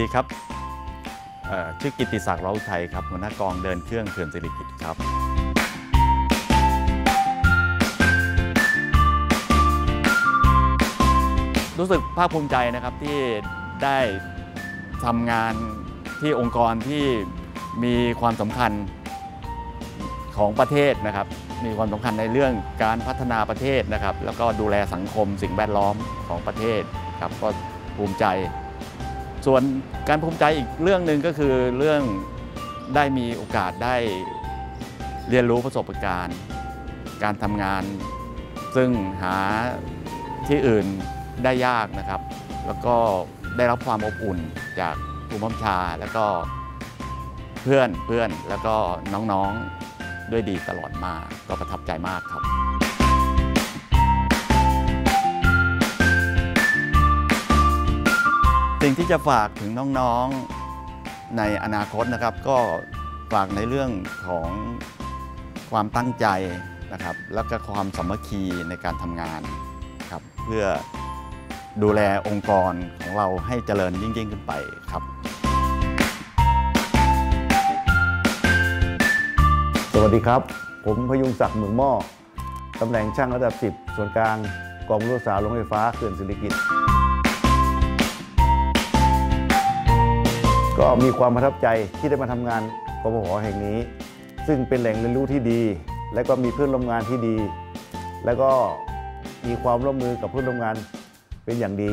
ดีครับชื่อกิติศักดิ์เราอุทัยครับหัวหน้ากองเดินเครื่องเขื่อนสิริกิติ์ครับ รู้สึกภาคภูมิใจนะครับที่ได้ทำงานที่องค์กรที่มีความสำคัญของประเทศนะครับ มีความสำคัญในเรื่องการพัฒนาประเทศนะครับ แล้วก็ดูแลสังคมสิ่งแวดล้อมของประเทศครับก็ภูมิใจ ส่วนการภูมิใจอีกเรื่องหนึ่งก็คือเรื่องได้มีโอกาสได้เรียนรู้ประสบการณ์ การทำงาน ซึ่งหาที่อื่นได้ยากนะครับ แล้วก็ได้รับความอบอุ่นจากผู้บัญชาแล้วก็เพื่อนเพื่อนแล้วก็น้องๆด้วยดีตลอดมาก็ประทับใจมากครับ สิ่งที่จะฝากถึงน้องๆในอนาคตนะครับ ก็ฝากในเรื่องของความตั้งใจนะครับ แล้วก็ความสามัคคีในการทำงานครับเพื่อดูแลองค์กรของเราให้เจริญยิ่งยิ่งขึ้นไปครับ สวัสดีครับ ผมพยุงศักดิ์เมืองหม้อตำแหน่งช่างระดับ 10 ส่วนกลางกองรักษาโรงไฟฟ้าเขื่อนสิริกิติ์ ก็มีความประทับใจที่ได้มาทำงานกบพแห่งนี้ ซึ่งเป็นแหล่งเรียนรู้ที่ดี และก็มีเพื่อนร่วมงานที่ดี และก็มีความร่วมมือกับเพื่อนร่วมงานเป็นอย่างดี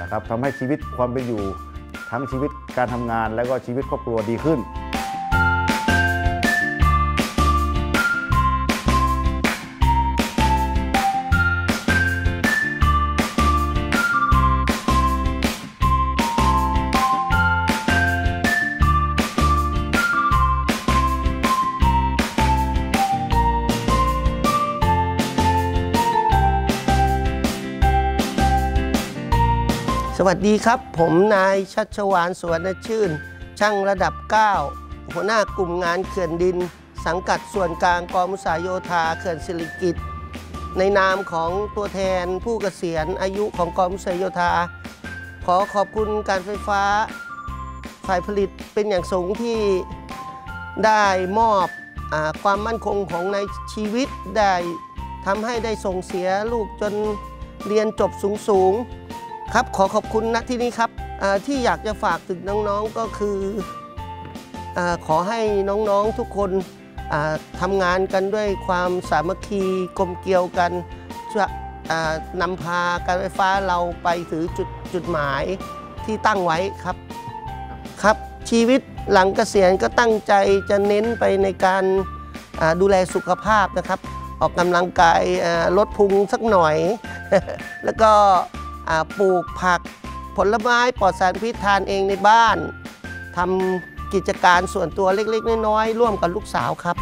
นะครับทำให้ชีวิตความเป็นอยู่ทั้งชีวิตการทำงาน และก็ชีวิตครอบครัวดีขึ้น วัสดีครับ ผมนายชัชวานสวนชื่น ช่างระดับ 9 หัวหน้ากลุ่มงานเขื่อนดิน สังกัดส่วนกลางกองมุสาโยธาเขื่อนสิริกิตในนามของตัวแทนผู้เกษียณอายุของกองมุสาโยธา ขอขอบคุณการไฟฟ้า ฝ่ายผลิตเป็นอย่างสูงที่ได้มอบอความมั่นคงของในชีวิตได้ทำให้ได้ส่งเสียลูกจนเรียนจบสูงๆ ครับขอขอบคุณณที่นี้ครับที่อยากจะฝากถึงน้องๆก็คืออขอให้น้องๆทุกคนทำงานกันด้วยความสามัคคีกลมเกลียวกันจะนำพาการไฟฟ้าเราไปถึงจุดจุดหมายที่ตั้งไว้ครับครับชีวิตหลังเกษียณก็ตั้งใจจะเน้นไปในการดูแลสุขภาพนะครับ ออกกำลังกายลดพุงสักหน่อย แล้วก็ ปลูกผักผลไม้ปลอดสารพิษทานเองในบ้านทำกิจการส่วนตัวเล็กๆ น้อยๆร่วมกับลูกสาวครับ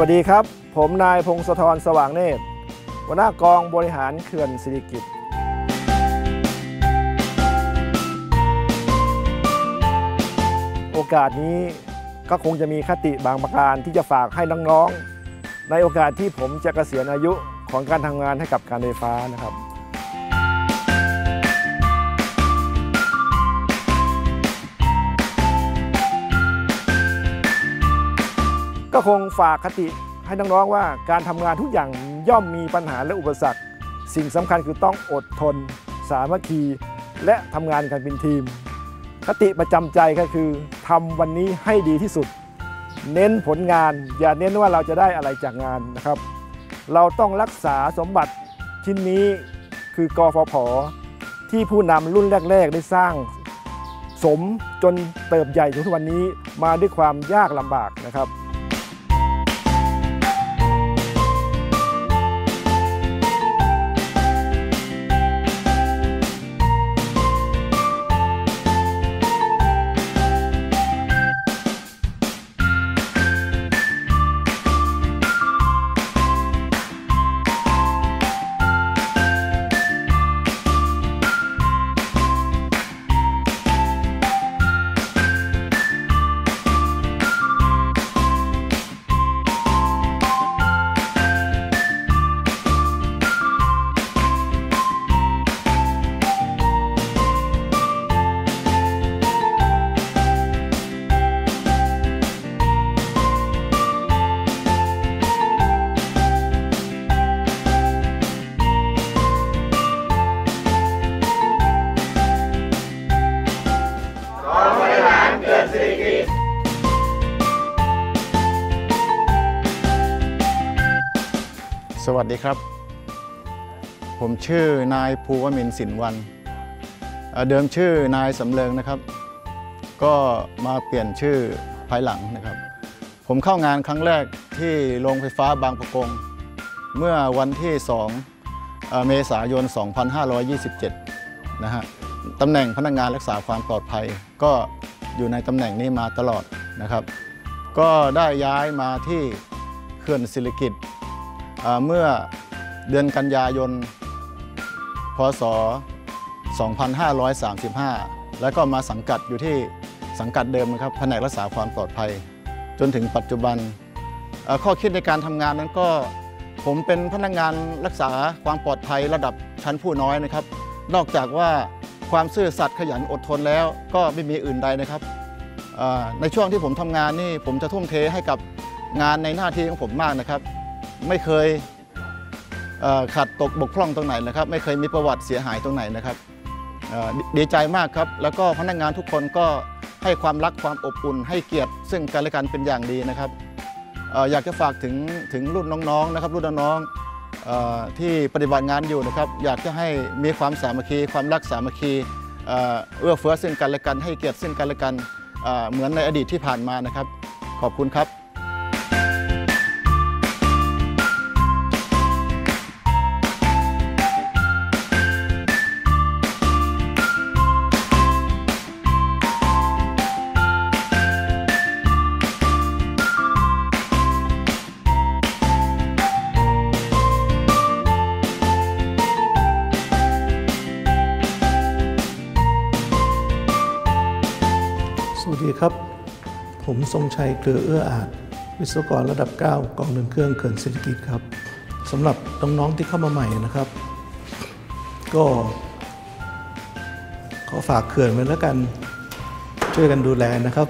วัสดีครับ ผมนายพงศธรสว่างเนตรหัวหน้ากองบริหารเขื่อนสิริกิติ์โอกาสนี้ก็คงจะมีคติบางประการที่จะฝากให้น้องๆ ในโอกาสที่ผมจะเกษียณอายุของการทำงานให้กับการไฟฟ้านะครับ ก็คงฝากคติให้น้องๆว่าการทำงานทุกอย่างย่อมมีปัญหาและอุปสรรค สิ่งสำคัญคือต้องอดทน สามัคคี และทำงานกันเป็นทีม คติประจำใจก็คือทำวันนี้ให้ดีที่สุด เน้นผลงาน อย่าเน้นว่าเราจะได้อะไรจากงานนะครับ เราต้องรักษาสมบัติชิ้นนี้คือกฟผที่ผู้นำรุ่นแรก ๆ ได้สร้าง สมจนเติบใหญ่ถึงทุกวันนี้มาด้วยความยากลำบากนะครับ วัสดีครับ ผมชื่อนายภูวมินทร์สินวัน เดิมชื่อนายสำเริงนะครับ ก็มาเปลี่ยนชื่อภายหลังนะครับ ผมเข้างานครั้งแรกที่โรงไฟฟ้าบางประกง เมื่อวันที่ 2เอ่อเมษายน 2527 นะฮะตำแหน่งพนักงานรักษาความปลอดภัย ก็อยู่ในตำแหน่งนี้มาตลอดนะครับ ก็ได้ย้ายมาที่เขื่อนศิริกิต เมื่อเดือนกันยายน พศ 2535 แล้วก็มาสังกัดอยู่ที่สังกัดเดิมนะครับแผนกรักษาความปลอดภัย จนถึงปัจจุบัน ข้อคิดในการทำงานนั้นก็ผมเป็นพนักงานรักษาความปลอดภัยระดับชั้นผู้น้อยนะครับ นอกจากว่าความซื่อสัตย์ขยันอดทนแล้วก็ไม่มีอื่นใดนะครับ ในช่วงที่ผมทำงานนี่ผมจะทุ่มเทให้กับงานในหน้าที่ของผมมากนะครับ ไม่เคยขัดตกบกพร่องตรงไหนนะครับ ไม่เคยมีประวัติเสียหายตรงไหนนะครับดีใจมากครับ แล้วก็พนักงานทุกคนก็ให้ความรักความอบอุ่น ให้เกียรติซึ่งกันและกันเป็นอย่างดีนะครับอยากจะฝากถึงถึงรุ่นน้องๆนะครับรุ่นน้องๆที่ปฏิบัติงานอยู่นะครับ อยากจะให้มีความสามัคคีความรักสามัคคีเอื้อเฟื้อซึ่งกันและกัน ให้เกียรติซึ่งกันและกันเหมือนในอดีตที่ผ่านมานะครับ ขอบคุณครับ ครับ ผมทรงชัยเกลือเอื้ออาจ วิศวกรระดับ 9 กองหนึ่งเครื่องเขื่อนเศรษฐกิจครับสำหรับน้องๆที่เข้ามาใหม่นะครับ ก็ขอฝากเขื่อนไว้แล้วกันช่วยกันดูแลนะครับ